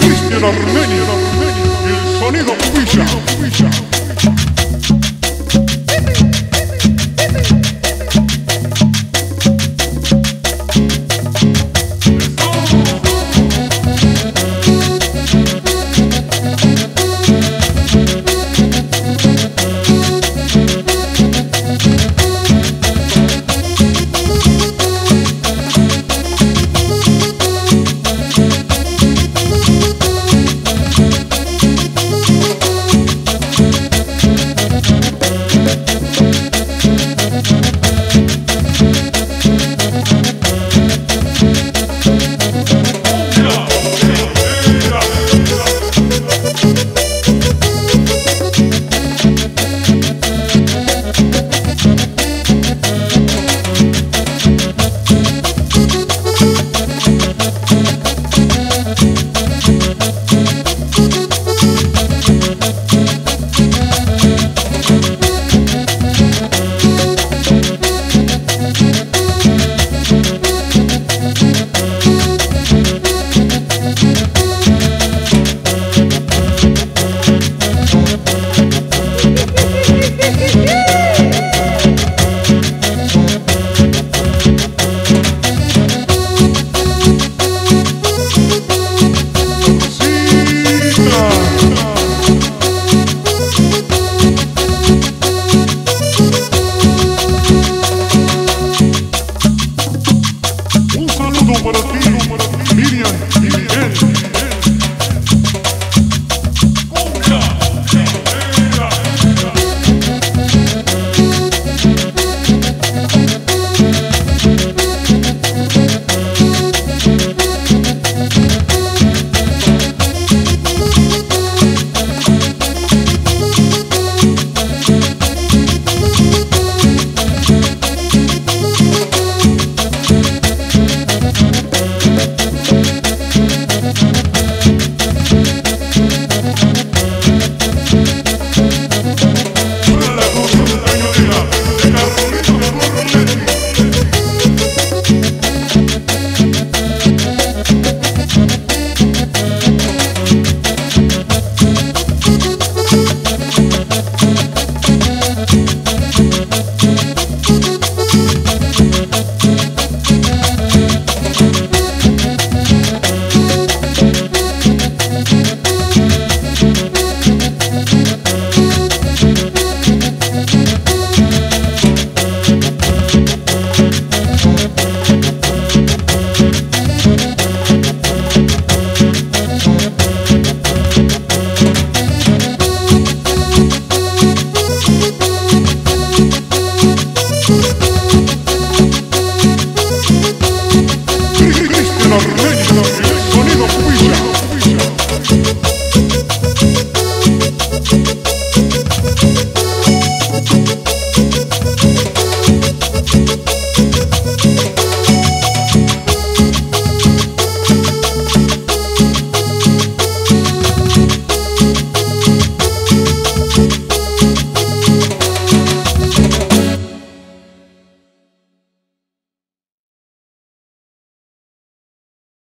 Cristian Armenia, el sonido.